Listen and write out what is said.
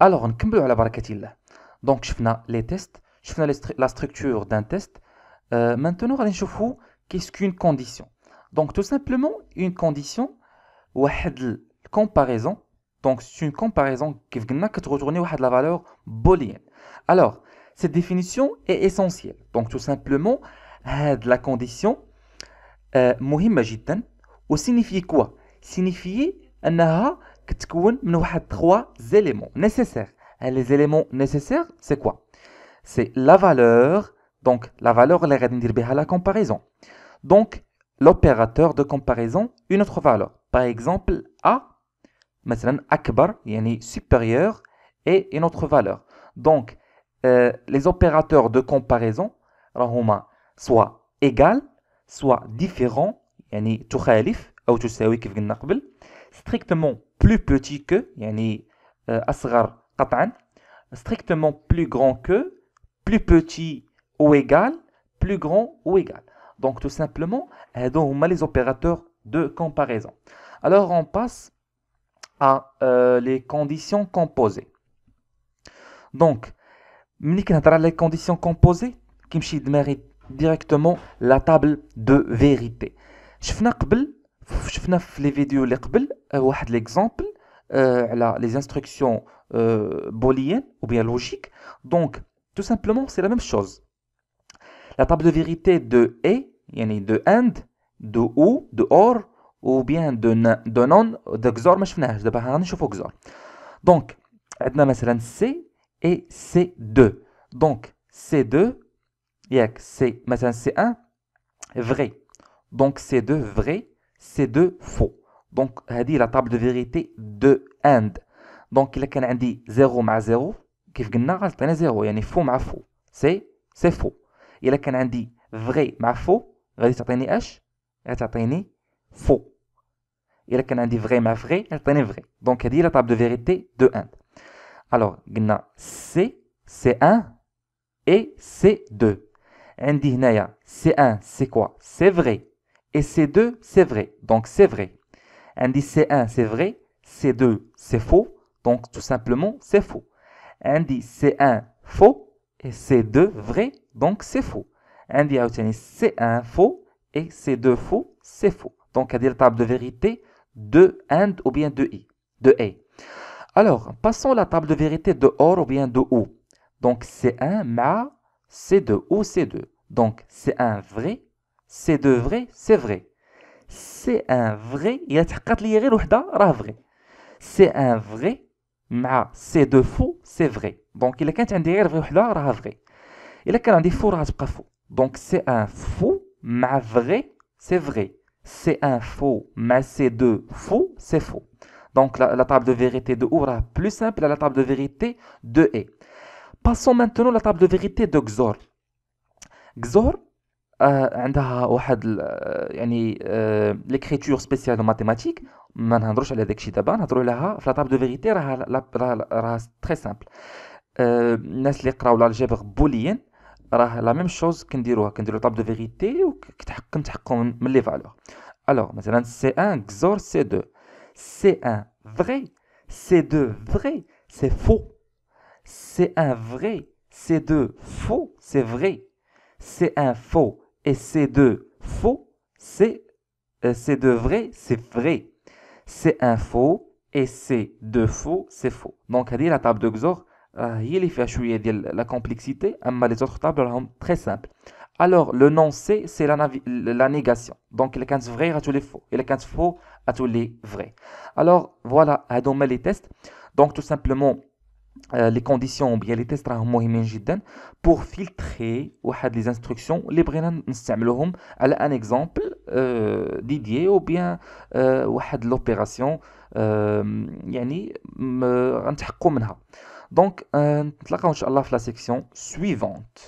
Alors, on va la barakatillah. Donc, je fais les tests, je fais la structure d'un test. Euh, maintenant, on va voir qu'est-ce qu'une condition. Donc, tout simplement, une condition, une comparaison. Donc, c'est une comparaison qui va retourner la valeur booléenne. Alors, cette définition est essentielle. Donc, tout simplement, la condition, euh, مهمة جدا signifie quoi Signifie أنها كتكون من واحد trois éléments nécessaires. Les éléments nécessaires, c'est quoi C'est la valeur, donc la valeur, elle est dire la comparaison. Donc, l'opérateur de comparaison, une autre valeur. Par exemple, A, مثلا أكبر, يعني supérieur, et une autre valeur. Donc, euh, les opérateurs de comparaison, راهما soit égal, soit différent, يعني تخالف أو تساوي كيف قلنا قبل strictement plus petit que يعني أصغر قطعا strictement plus grand que plus petit ou égal plus grand ou égal donc tout simplement هادو هما les opérateurs de comparaison alors on passe à euh, les conditions composées donc ملي كنهضر على les conditions composées كيمشي دماغي directement la table de vérité شفنا قبل شفنا في لي فيديو اللي قبل واحد ليكزامبل على لي انستركسيون booléennes ou bien logiques donc tout simplement c'est la même chose la table de vérité de et يعني de and de ou de or ou bien de de non de XOR ما شفناهاش دابا غنشوفو XOR donc عندنا مثلا C et C2 donc C2 ياك C مثلا C1 vrai donc C2 vrai c'est de faux. Donc, dit la table de vérité de AND. Donc, il y a dit 0 مع 0 كيف قلنا غتعطينا 0 يعني faux مع faux. C'est c'est faux. Il كان عندي vrai مع faux غادي تعطيني اش؟ غتعطيني faux. Il كان عندي vrai مع vrai غتعطيني vrai. Donc, هذه la table de vérité de AND. Alors, قلنا C C1 et C2. عندي هنايا C1 c'est quoi? C'est vrai. Et C2, c'est vrai. Donc, c'est vrai. Indice C1, c'est vrai. C2, c'est faux. Donc, tout simplement, c'est faux. Indice C1, faux. Et C2, vrai. Donc, c'est faux. Indice C1, faux. Et C2, faux. C'est faux. Donc, à dire la table de vérité de AND ou bien de I. De A. Alors, passons à la table de vérité de OR ou bien de OU. Donc, C1 ma C2 ou C2. Donc, C1 vrai c'est de vrai, c'est vrai C'est un vrai, il y a لي غير وحده راه vrai. C'est un vrai مع c'est de faux, c'est vrai. Donc الا كانت عندي غير vrai وحده راه vrai. الا كان عندي faux راه تبقى faux. Donc c'est un faux مع vrai, c'est vrai. C'est un faux مع c'est de faux, c'est faux. Donc la, la, table de vérité de ou est plus simple à la table de vérité de et. Passons maintenant à la table de vérité de XOR. XOR, عندها واحد يعني ليكريتور سبيسيال دو ماتيماتيك ما نهضروش على داكشي دابا نهضروا عليها في لا طاب دو فيغيتي راه راه تري سامبل الناس اللي قراو لالجبر بوليان راه لا ميم شوز كنديروها. كنديرو طاب دو فيغيتي وكنتحققوا من لي فالور الوغ مثلا سي 1 XOR سي 2 سي 1 vrai سي 2 vrai c'est faux. C'est un vrai c'est 2 faux c'est vrai. C'est un faux et c'est de faux, c'est euh, c'est de vrai, c'est vrai. C'est un faux et c'est de faux, c'est faux. Donc, la table de XOR, il y a la complexité, mais les autres tables sont très simples. Alors, le non c'est, c'est la, la, négation. Donc, il est vrai à tous les faux. Il est faux à tous les vrais. Alors, voilà, à les tests. Donc, tout simplement, euh, les conditions ou bien les tests راهم مهمين جدا pour filtrer واحد les instructions اللي بغينا نستعملوهم على ان اكزامبل ديديي ou bien واحد لوبيراسيون يعني غنتحققوا منها دونك نتلاقاو ان شاء الله في لا سيكسيون suivante